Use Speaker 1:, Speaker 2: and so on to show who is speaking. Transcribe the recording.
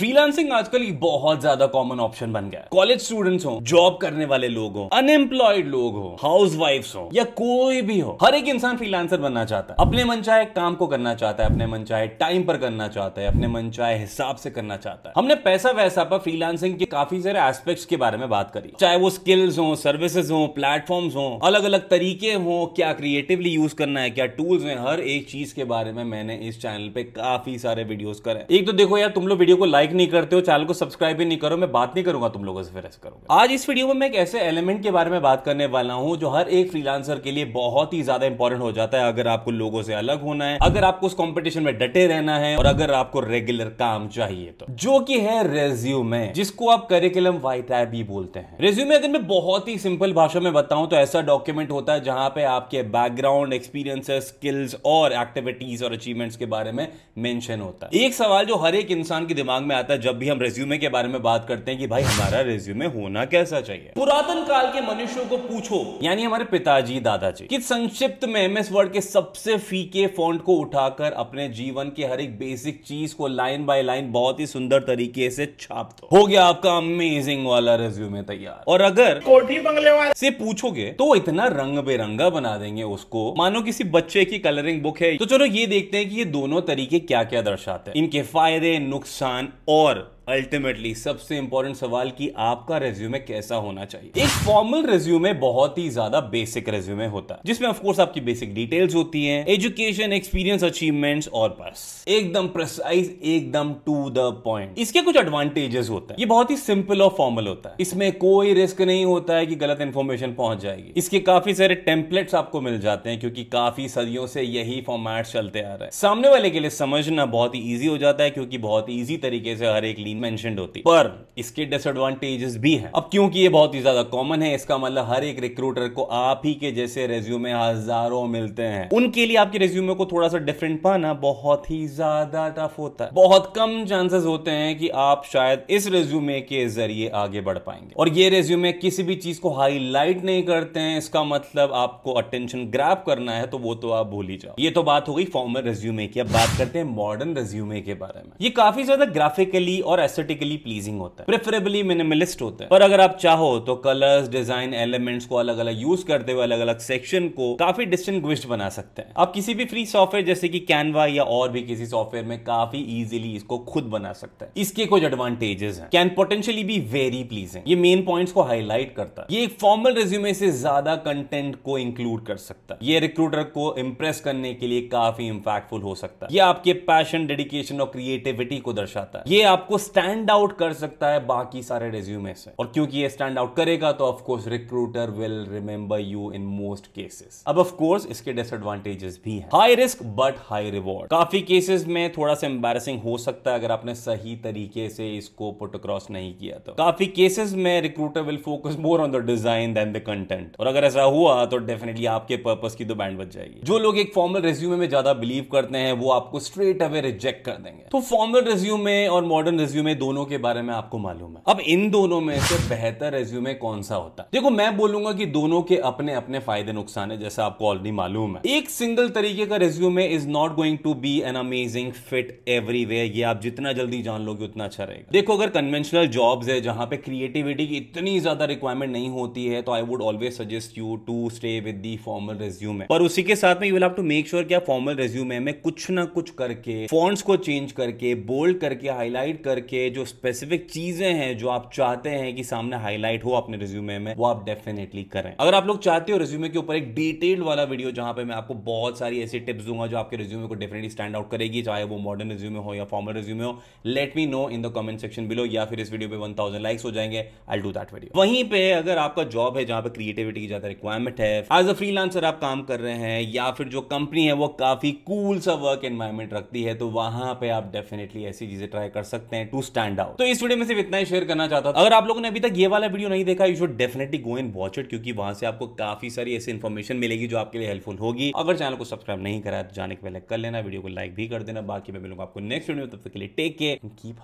Speaker 1: Freelancing आजकल एक बहुत ज़्यादा कॉमन ऑप्शन बन गया है। कॉलेज स्टूडेंट्स हो जॉब करने वाले लोग हो अनएम्प्लॉयड लोग हो हाउस वाइफ हो, या कोई भी हो, हर एक इंसान फ्रीलांसर बनना चाहता है। अपने मन चाहे काम को करना चाहता है, अपने मन चाहे टाइम पर करना चाहता है, अपने मन चाहे हिसाब से करना चाहता है। हमने पैसा वैसा पर फ्रीलांसिंग के काफ़ी सारे एस्पेक्ट्स के बारे में बात करी। चाहे वो स्किल्स हो सर्विसेज़ हो प्लेटफॉर्म्स हो अलग अलग तरीके हो, क्या क्रिएटिवली यूज़ करना है, क्या टूल्स हैं, हर एक चीज़ के बारे में मैंने इस चैनल पे काफ़ी सारे वीडियोस करे। एक तो देखो यार, तुम लोग वीडियो को लाइक नहीं करते हो चैनल को सब्सक्राइब भी नहीं करो, मैं बात नहीं करूँगा तुम लोगों से फिर ऐसे करोगे। आज इस वीडियो में मैं एक ऐसे एलिमेंट के बारे में बात करने वाला हूँ, जो हर एक फ्रीलांसर के लिए बहुत ही ज़्यादा इंपॉर्टेंट हो जाता है, अगर आपको लोगों से अलग होना है, अगर आपको उस कॉम्पिटिशन में डटे रहना है, और अगर आपको रेगुलर काम चाहिए तो। जो कि है रेज्यूमे जिसको आप करिकुलम वाइटा भी बोलते हैं। रेज्यूमे अगर मैं बहुत ही सिंपल भाषा में बताऊँ तो ऐसा डॉक्यूमेंट होता है जहाँ पे आपके बैकग्राउंड एक्सपीरियंसेस स्किल्स और एक्टिविटीज़ और अचीवमेंट्स के बारे में मेंशन होता है। एक सवाल जो हर एक इंसान के दिमाग में आता है जब भी हम रेज्यूमे के बारे में बात करते हैं कि भाई हमारा रेज्यूमे होना कैसा चाहिए। पुरातन काल के मनुष्यों को पूछो यानी हमारे पिताजी दादाजी कि संक्षिप्त में एमएस वर्ड के सबसे फीके फॉन्ट को उठाकर अपने जीवन के हर एक बेसिक चीज़ को लाइन बाय लाइन बहुत ही सुंदर तरीके से छाप दो। हो गया आपका अमेजिंग वाला रेज्यूमे तैयार। और अगर
Speaker 2: कोठी बंगले वाले
Speaker 1: से पूछोगे तो इतना रंग बेरंगा बना देंगे उसको। मानो किसी बच्चे की कलरिंग बुक है। तो चलो ये देखते हैं कि ये दोनों तरीके क्या क्या दर्शाते हैं। इनके फ़ायदे नुकसान और अल्टीमेटली सबसे इंपॉर्टेंट सवाल कि आपका रेज्यूमे कैसा होना चाहिए? एक फॉर्मल रेज्यूमे बहुत ही ज़्यादा बेसिक रेज्यूमे होता है, जिसमें ऑफकोर्स आपकी बेसिक डिटेल्स होती हैं एजुकेशन एक्सपीरियंस अचीवमेंट्स और बस एकदम प्रिसाइज एकदम टू द पॉइंट इसके कुछ एडवांटेजेस होते हैं। ये बहुत ही सिंपल और फॉर्मल होता है। इसमें कोई रिस्क नहीं होता है कि गलत इंफॉर्मेशन पहुँच जाएगी। इसके काफ़ी सारे टेम्पलेट्स आपको मिल जाते हैं, क्योंकि काफ़ी सदियों से यही फॉर्मेट चलते आ रहा है। सामने वाले के लिए समझना बहुत ही ईजी हो जाता है, क्योंकि बहुत ईजी तरीके से हर एक लीन मेंशन होती। पर इसके डिसएडवांटेजेस भी हैं। अब क्योंकि ये बहुत ही ज़्यादा कॉमन है, इसका मतलब हर एक रिक्रूटर को आप ही के जैसे रेज्यूमे हज़ारों मिलते हैं। उनके लिए आपके रेज्यूमे को थोड़ा सा डिफरेंट पाना बहुत ही ज़्यादा टफ होता है। बहुत कम चांसेस होते हैं कि आप शायद इस रेज्यूमे के ज़रिए आगे बढ़ पाएँगे। और ये रेज्यूमे किसी भी चीज़ को हाईलाइट नहीं करते हैं, इसका मतलब आपको अटेंशन ग्रैप करना है तो वो तो आप भूल ही जाओ। ये तो बात हो गई फॉर्मल रेज्यूमे की। अब बात करते हैं मॉडर्न रेज्यूमे के बारे में। ये काफ़ी ज़्यादा ग्राफिकली और एस्थेटिकली प्लीजिंग होता है। प्रेफरेबली मिनिमलिस्ट होता है। पर अगर आप चाहो तो कलर्स डिज़ाइन एलिमेंट्स को अलग अलग यूज़ करते हुए अलग अलग सेक्शन को काफ़ी डिस्टिंग्विश्ड बना सकते हैं। आप किसी भी फ्री सॉफ्टवेयर जैसे कि कैनवा या और भी किसी सॉफ्टवेयर में काफ़ी इजीली इसको खुद बना सकता है। इसके कुछ एडवांटेजेस हैं। Can potentially be very pleasing ये मेन पॉइंट्स को हाईलाइट करता है। ये एक फॉर्मल रेज्यूमे से ज़्यादा कंटेंट को इंक्लूड कर सकता है। ये रिक्रूटर को इंप्रेस करने के लिए काफ़ी इंपैक्टफुल हो सकता है। ये आपके पैशन डेडिकेशन और क्रिएटिविटी को दर्शाता है। ये आपको स्टैंड आउट कर सकता है बाकी सारे रेज्यूमे से। और क्योंकि ये स्टैंड आउट करेगा तो of course recruiter will remember you in most cases अब ऑफ़ कोर्स इसके डिसएडवांटेजेस भी हैं। High risk but high reward काफ़ी केसेस में थोड़ा सा एम्बेरसिंग हो सकता है अगर आपने सही तरीके से इसको पुट अक्रॉस नहीं किया तो। काफ़ी केसेस में recruiter will focus more on the design then the content और अगर ऐसा हुआ तो डेफिनेटली आपके पर्पस की तो बैंड बच जाएगी। जो लोग एक फॉर्मल रेज्यूमे में ज़्यादा बिलीव करते हैं, वो आपको स्ट्रेट अवे रिजेक्ट कर देंगे। तो फॉर्मल रेज्यूमे और मॉडर्न रेज्यूमे दोनों के बारे में आपको मालूम है। अब इन दोनों में से बेहतर रेज्यूमे कौन सा होता? है देखो, मैं बोलूँगा कि दोनों के अपने अपने फ़ायदे नुकसान है, जैसा आपको ऑलरेडी मालूम है। एक सिंगल तरीके का resume is not going to be an amazing fit everywhere ये आप जितना जल्दी जान लोगे, उतना अच्छा रहेगा। देखो, अगर कन्वेंशनल जॉब्स है, जहाँ पे क्रिएटिविटी की इतनी ज़्यादा रिक्वायरमेंट नहीं होती है तो I would always suggest you to stay with the formal resume पर उसी के साथ में you will have to make sure कि आप फॉर्मल रेज्यूमे में कुछ ना कुछ करके फॉन्ट्स को चेंज करके बोल्ड करके हाईलाइट करके जो स्पेसिफिक चीज़ें हैं जो आप चाहते हैं कि सामने हाईलाइट हो अपने रिज्यूमे में, वो आप डेफिनेटली करें। अगर आप लोग चाहते हो रिज्यूमे के ऊपर एक डिटेल्ड वाला वीडियो जहाँ पे मैं आपको बहुत सारी ऐसी टिप्स दूँगा जो आपके रिज्यूमे को डेफिनेटली स्टैंड आउट करेगी, चाहे वो मॉडर्न रिज्यूमे हो या फॉर्मल रिज्यूमे हो let me know in the comment section below या फिर इस वीडियो पे 1000 लाइक्स हो जाएँगे आई डू दैट वीडियो वहीं पे अगर आपका जॉब है जहाँ पे क्रिएटिविटी की ज़्यादा रिक्वायरमेंट है एज अ फ्रीलांसर आप काम कर रहे हैं या फिर जो कंपनी है वो काफ़ी कूल सा वर्क एनवायरमेंट रखती है तो वहाँ पे आप डेफिनेटली ऐसी चीज़ें ट्राई कर सकते हैं। टू स्टैंड आउट तो इस वीडियो में सिर्फ़ इतना ही शेयर करना चाहता था। अगर आप लोगों ने अभी तक ये वाला वीडियो नहीं देखा you should definitely go and watch it क्योंकि वहाँ से आपको काफ़ी सारी ऐसी इन्फॉर्मेशन मिलेगी जो आपके लिए हेल्पफुल होगी। अगर चैनल को सब्सक्राइब नहीं करा तो जाने के पहले कर लेना वीडियो को लाइक भी कर देना। बाकी मैं मिलूँगा आपको नेक्स्ट वीडियो तब तक के लिए टेक केयर कीप